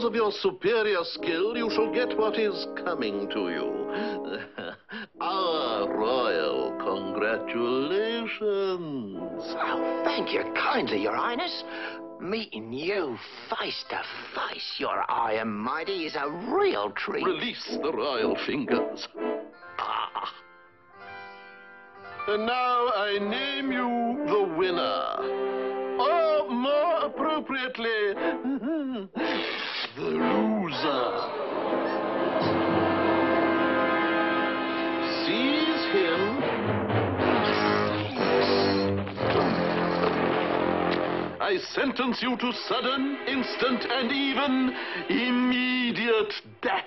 because of your superior skill, you shall get what is coming to you. Our royal congratulations. Oh, thank you kindly, Your Highness. Meeting you face to face, Your and Mighty, is a real treat. Release the royal fingers. Ah. And now I name you the winner. Appropriately, the loser. Seize him. I sentence you to sudden, instant, and even immediate death.